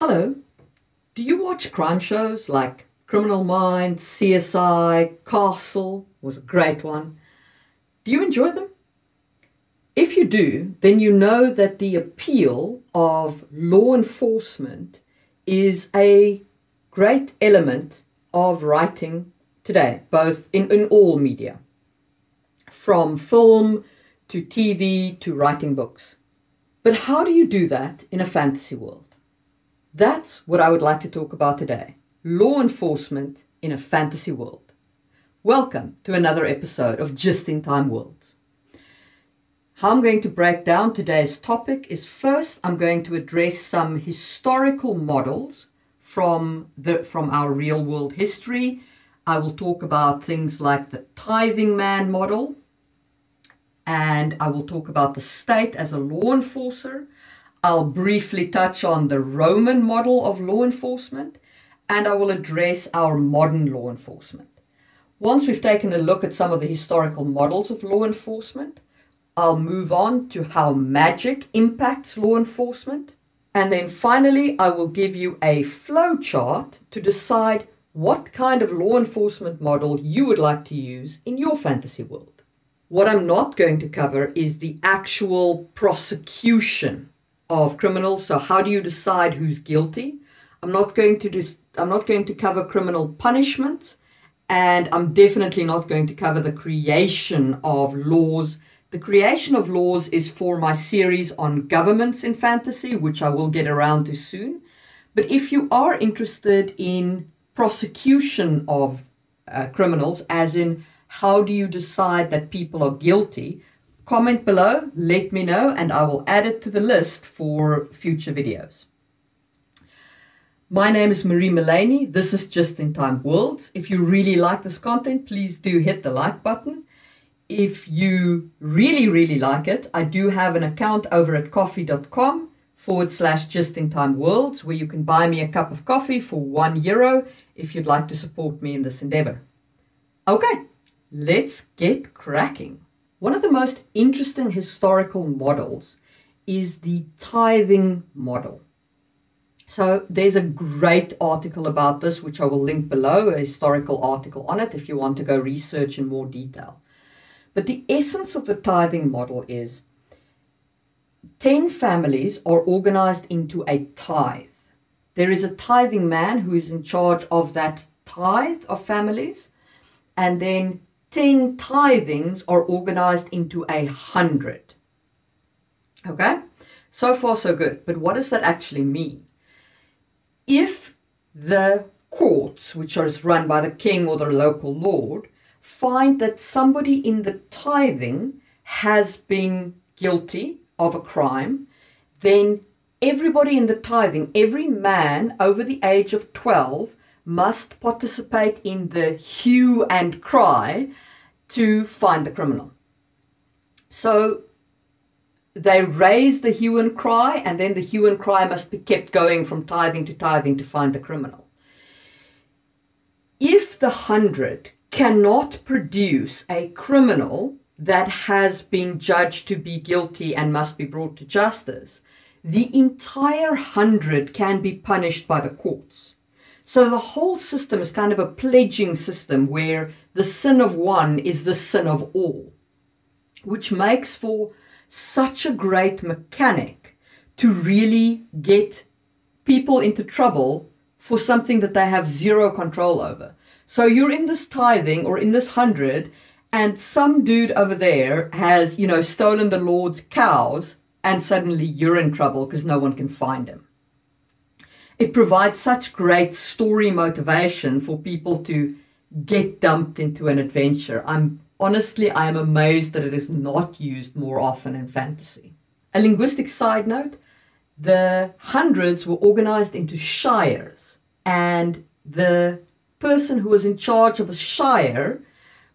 Hello. Do you watch crime shows like Criminal Minds, CSI, Castle was a great one. Do you enjoy them? If you do, then you know that the appeal of law enforcement is a great element of writing today, both in, in all media, from film to TV to writing books. But how do you do that in a fantasy world? That's what I would like to talk about today law enforcement in a fantasy world. Welcome to another episode of Just in Time Worlds. How I'm going to break down today's topic is first I'm going to address some historical models from the from our real world history. I will talk about things like the tithing man model and I will talk about the state as a law enforcer. I'll briefly touch on the Roman model of law enforcement and I will address our modern law enforcement. Once we've taken a look at some of the historical models of law enforcement, I'll move on to how magic impacts law enforcement. And then finally, I will give you a flowchart to decide what kind of law enforcement model you would like to use in your fantasy world. What I'm not going to cover is the actual prosecution of criminals. So, how do you decide who's guilty? I'm not going to dis- I'm not going to cover criminal punishment, and I'm definitely not going to cover the creation of laws. The creation of laws is for my series on governments in fantasy, which I will get around to soon. But if you are interested in prosecution of uh, criminals, as in how do you decide that people are guilty, comment below, let me know, and I will add it to the list for future videos. My name is Marie Mullany. This is Just in Time Worlds. If you really like this content, please do hit the like button. If you really, really like it, I do have an account over at ko-fi.com forward slash just in time worlds where you can buy me a cup of coffee for one euro if you'd like to support me in this endeavor. Okay, let's get cracking. One of the most interesting historical models is the tithing model. So there's a great article about this, which I will link below, a historical article on it if you want to go research in more detail. But the essence of the tithing model is 10 families are organized into a tithe. There is a tithing man who is in charge of that tithe of families, and then 10 tithings are organized into a hundred. Okay? So far, so good. But what does that actually mean? if the courts, which are run by the king or the local lord, find that somebody in the tithing has been guilty of a crime, then everybody in the tithing, every man over the age of 12, must participate in the hue and cry to find the criminal. So they raise the hue and cry, and then the hue and cry must be kept going from tithing to tithing to find the criminal. If the hundred cannot produce a criminal that has been judged to be guilty and must be brought to justice, the entire hundred can be punished by the courts. So the whole system is kind of a pledging system where the sin of one is the sin of all, which makes for such a great mechanic to really get people into trouble for something that they have zero control over. So you're in this tithing or in this hundred, and some dude over there has, you know, stolen the Lord's cows, and suddenly you're in trouble because no one can find him. It provides such great story motivation for people to get dumped into an adventure. I'm honestly, I am amazed that it is not used more often in fantasy. A linguistic side note the hundreds were organized into shires, and the person who was in charge of a shire,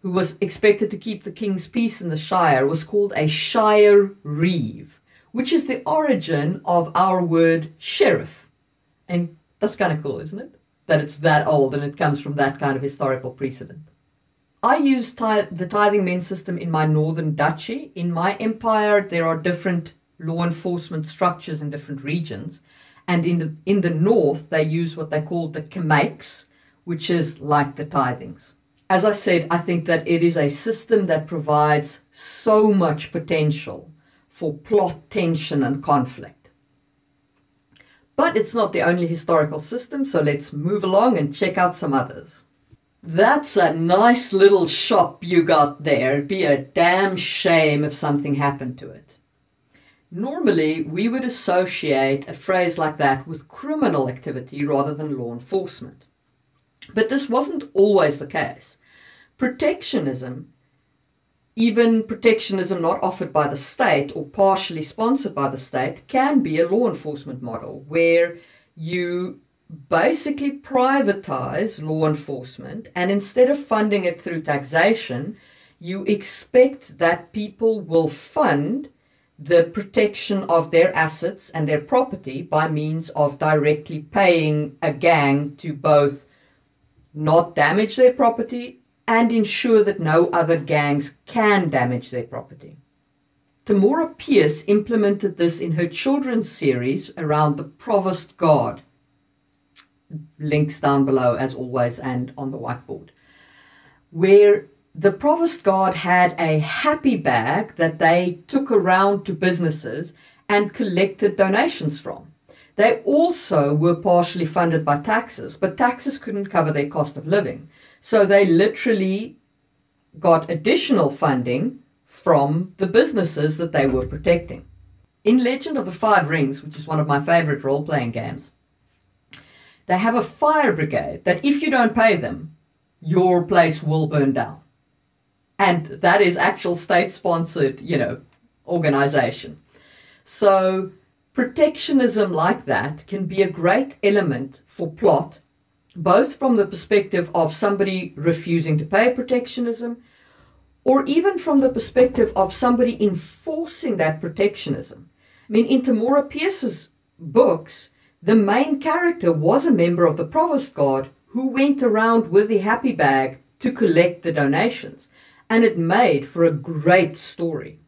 who was expected to keep the king's peace in the shire, was called a shire reeve, which is the origin of our word sheriff. And that's kind of cool, isn't it? That it's that old and it comes from that kind of historical precedent. I use the tithing men system in my northern duchy. In my empire, there are different law enforcement structures in different regions. And in the, in the north, they use what they call the camakes, which is like the tithings. As I said, I think that it is a system that provides so much potential for plot tension and conflict. But it's not the only historical system, so let's move along and check out some others. That's a nice little shop you got there. It'd be a damn shame if something happened to it. Normally, we would associate a phrase like that with criminal activity rather than law enforcement. But this wasn't always the case. Protectionism, even protectionism not offered by the state or partially sponsored by the state, can be a law enforcement model where you basically privatize law enforcement and instead of funding it through taxation, you expect that people will fund the protection of their assets and their property by means of directly paying a gang to both not damage their property and ensure that no other gangs can damage their property. Tamora Pierce implemented this in her children's series around the Provost Guard. Links down below, as always, and on the whiteboard, where the Provost Guard had a happy bag that they took around to businesses and collected donations from. They also were partially funded by taxes, but taxes couldn't cover their cost of living. So they literally got additional funding from the businesses that they were protecting. In Legend of the Five Rings, which is one of my favorite role playing games, they have a fire brigade that if you don't pay them, your place will burn down and that is actual state sponsored, you know, organization. So protectionism like that can be a great element for plot, both from the perspective of somebody refusing to pay protectionism, or even from the perspective of somebody enforcing that protectionism. I mean, in Tamora Pierce's books, the main character was a member of the Provost Guard who went around with the happy bag to collect the donations and it made for a great story.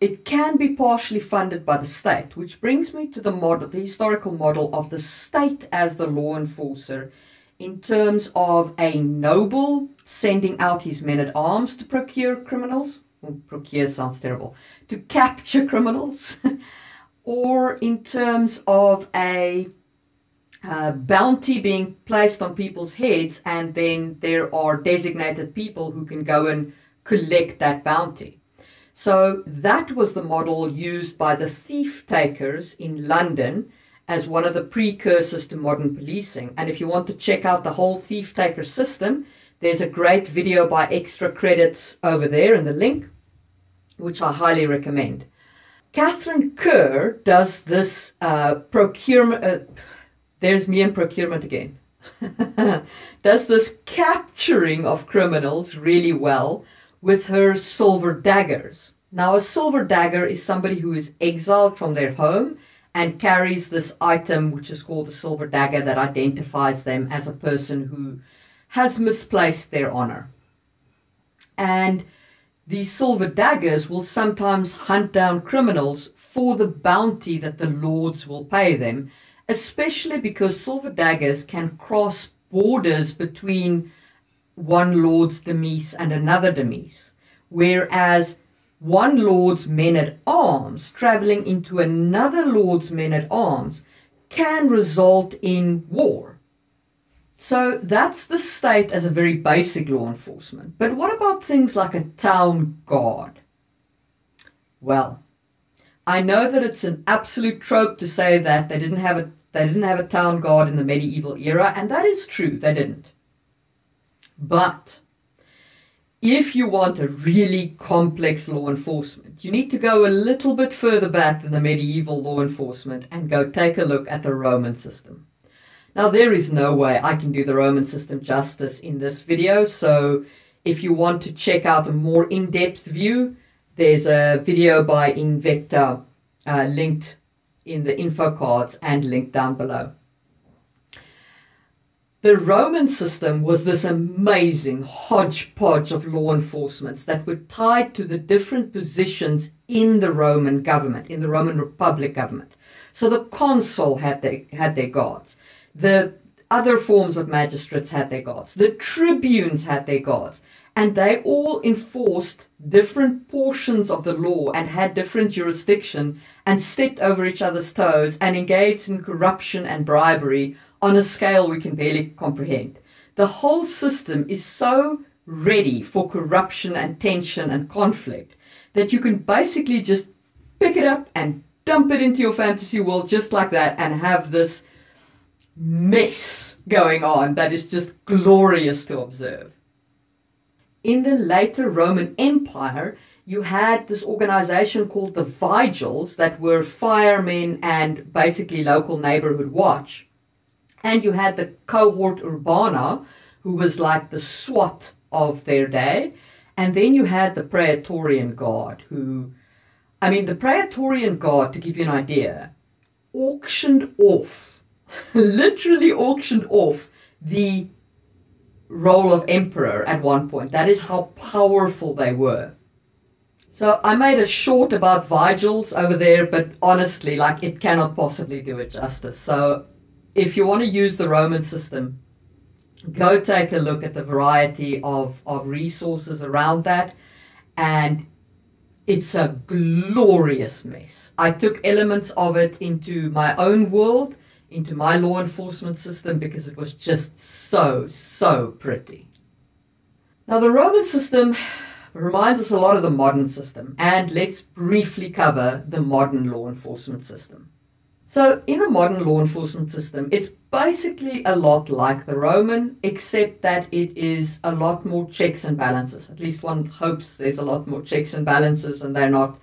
It can be partially funded by the state, which brings me to the model, the historical model of the state as the law enforcer in terms of a noble sending out his men at arms to procure criminals. Procure sounds terrible. To capture criminals. or in terms of a uh, bounty being placed on people's heads, and then there are designated people who can go and collect that bounty. So that was the model used by the thief takers in London as one of the precursors to modern policing. And if you want to check out the whole thief taker system, there's a great video by Extra Credits over there in the link, which I highly recommend. Katharine Kerr does this uh, procurement. Uh, there's me in procurement again. Does this capturing of criminals really well with her silver daggers. Now, a silver dagger is somebody who is exiled from their home and carries this item, which is called a silver dagger, that identifies them as a person who has misplaced their honor. And these silver daggers will sometimes hunt down criminals for the bounty that the lords will pay them especially because silver daggers can cross borders between one lord's demise and another demise, whereas one lord's men at arms traveling into another lord's men at arms can result in war. So that's the state as a very basic law enforcement. But what about things like a town guard? Well, I know that it's an absolute trope to say that they didn't have a they didn't have a town guard in the medieval era, and that is true, they didn't. But if you want a really complex law enforcement, you need to go a little bit further back than the medieval law enforcement and go take a look at the Roman system. Now, there is no way I can do the Roman system justice in this video, so if you want to check out a more in-depth view, there's a video by Invicta uh, linked in the info cards and linked down below. The Roman system was this amazing hodgepodge of law enforcements that were tied to the different positions in the Roman government, in the Roman Republic government. So the consul had their, had their gods. The other forms of magistrates had their gods. The tribunes had their gods. And they all enforced different portions of the law and had different jurisdiction and stepped over each other's toes and engaged in corruption and bribery on a scale we can barely comprehend. The whole system is so ready for corruption and tension and conflict that you can basically just pick it up and dump it into your fantasy world just like that and have this mess going on that is just glorious to observe. In the later Roman Empire, you had this organization called the Vigiles that were firemen and basically local neighborhood watch. And you had the cohort urbana, who was like the SWAT of their day. And then you had the Praetorian Guard, who, I mean, the Praetorian Guard, to give you an idea, auctioned off, literally auctioned off the role of emperor at one point. That is how powerful they were. So I made a short about Vigils over there, but honestly, like it cannot possibly do it justice. So if you want to use the Roman system, go take a look at the variety of, of resources around that. And it's a glorious mess. I took elements of it into my own world, into my law enforcement system, because it was just so, so pretty. Now, the Roman system reminds us a lot of the modern system, and let's briefly cover the modern law enforcement system. So, in a modern law enforcement system, it's basically a lot like the Roman, except that it is a lot more checks and balances. At least one hopes there's a lot more checks and balances and they're not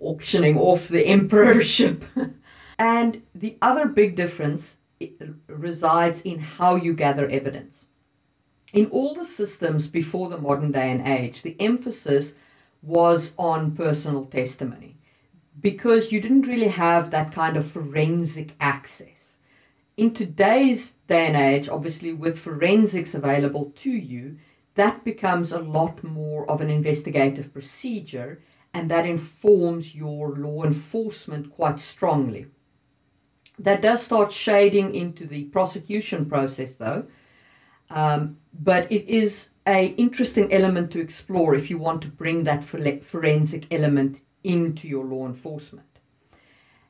auctioning off the emperorship. and the other big difference resides in how you gather evidence. In all the systems before the modern day and age, the emphasis was on personal testimony because you didn't really have that kind of forensic access. In today's day and age, obviously, with forensics available to you, that becomes a lot more of an investigative procedure and that informs your law enforcement quite strongly. That does start shading into the prosecution process, though, um, but it is a interesting element to explore if you want to bring that forensic element into your law enforcement.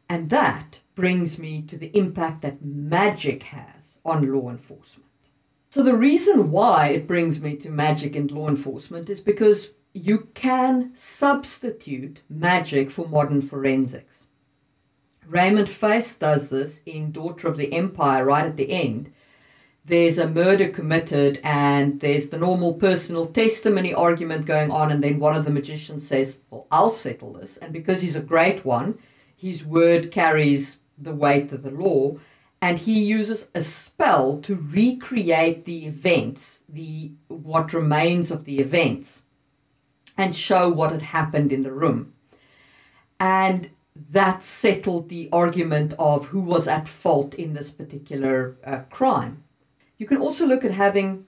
And that brings me to the impact that magic has on law enforcement. So, the reason why it brings me to magic and law enforcement is because you can substitute magic for modern forensics. Raymond Feist does this in Daughter of the Empire right at the end, there's a murder committed and there's the normal personal testimony argument going on and then one of the magicians says well i'll settle this. And because he's a great one his word carries the weight of the law and he uses a spell to recreate the events the what remains of the events and show what had happened in the room. And that settled the argument of who was at fault in this particular uh, crime you can also look at having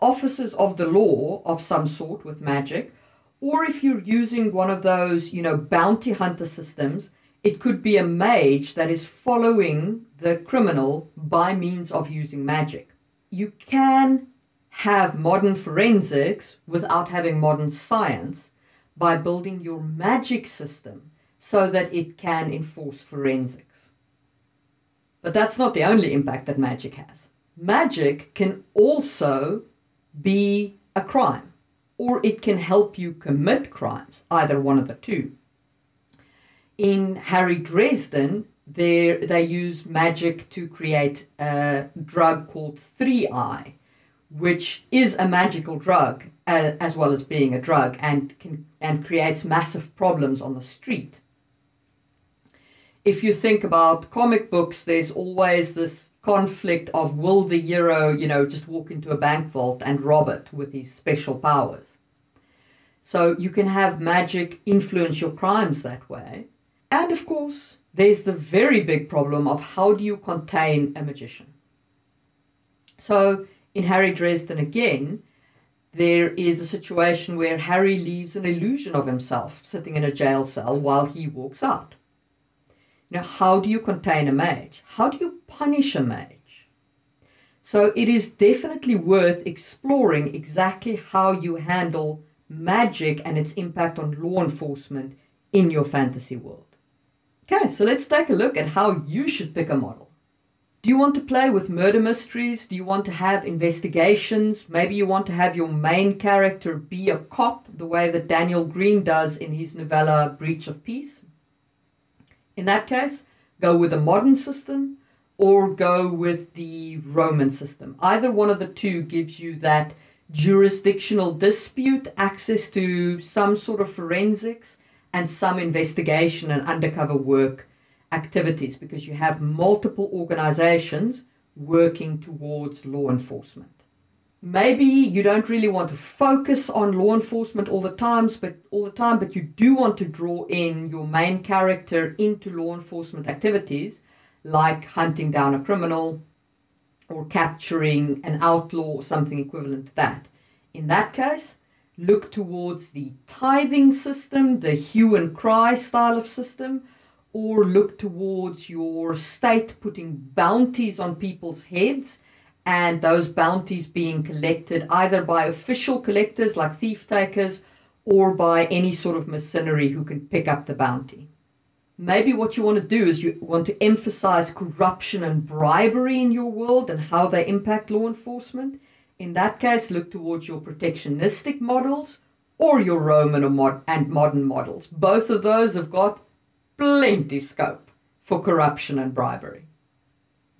officers of the law of some sort with magic, or if you're using one of those, you know, bounty hunter systems, it could be a mage that is following the criminal by means of using magic. You can have modern forensics without having modern science by building your magic system so that it can enforce forensics. But that's not the only impact that magic has magic can also be a crime or it can help you commit crimes, either one of the two. In Harry Dresden, they use magic to create a drug called ThreeEye, which is a magical drug as well as being a drug and, can, and creates massive problems on the street. If you think about comic books, there's always this conflict of will the hero, you know, just walk into a bank vault and rob it with his special powers. So you can have magic influence your crimes that way. And of course, there's the very big problem of how do you contain a magician? So in Harry Dresden again, there is a situation where Harry leaves an illusion of himself sitting in a jail cell while he walks out. Know, how do you contain a mage? How do you punish a mage? So it is definitely worth exploring exactly how you handle magic and its impact on law enforcement in your fantasy world. Okay, so let's take a look at how you should pick a model. Do you want to play with murder mysteries? Do you want to have investigations? Maybe you want to have your main character be a cop, the way that Daniel Greene does in his novella Breach of Peace. In that case, go with a modern system or go with the Roman system. Either one of the two gives you that jurisdictional dispute, access to some sort of forensics, and some investigation and undercover work activities because you have multiple organizations working towards law enforcement. Maybe you don't really want to focus on law enforcement all the times, but all the time, but you do want to draw in your main character into law enforcement activities like hunting down a criminal or capturing an outlaw or something equivalent to that. In that case, look towards the tithing system, the hue and cry style of system, or look towards your state putting bounties on people's heads and those bounties being collected either by official collectors like thief takers or by any sort of mercenary who can pick up the bounty. Maybe what you want to do is you want to emphasize corruption and bribery in your world and how they impact law enforcement. In that case, look towards your protectionistic models or your Roman and modern models. Both of those have got plenty scope for corruption and bribery.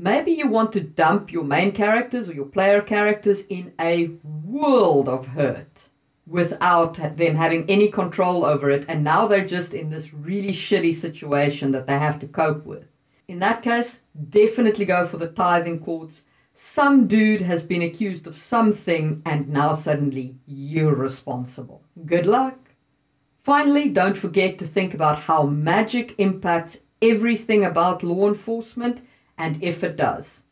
Maybe you want to dump your main characters or your player characters in a world of hurt without them having any control over it, and now they're just in this really shitty situation that they have to cope with. In that case, definitely go for the tithing courts. Some dude has been accused of something, and now suddenly you're responsible. Good luck. Finally, don't forget to think about how magic impacts everything about law enforcement and if it does.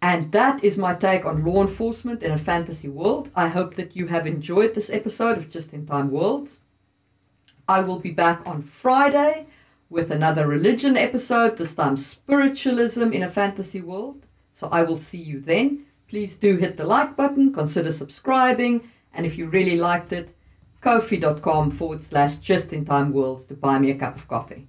And that is my take on law enforcement in a fantasy world. I hope that you have enjoyed this episode of Just in Time Worlds. I will be back on Friday with another religion episode, this time spiritualism in a fantasy world. So I will see you then. Please do hit the like button, consider subscribing, and if you really liked it, ko-fi.com forward slash just in time worlds to buy me a cup of coffee.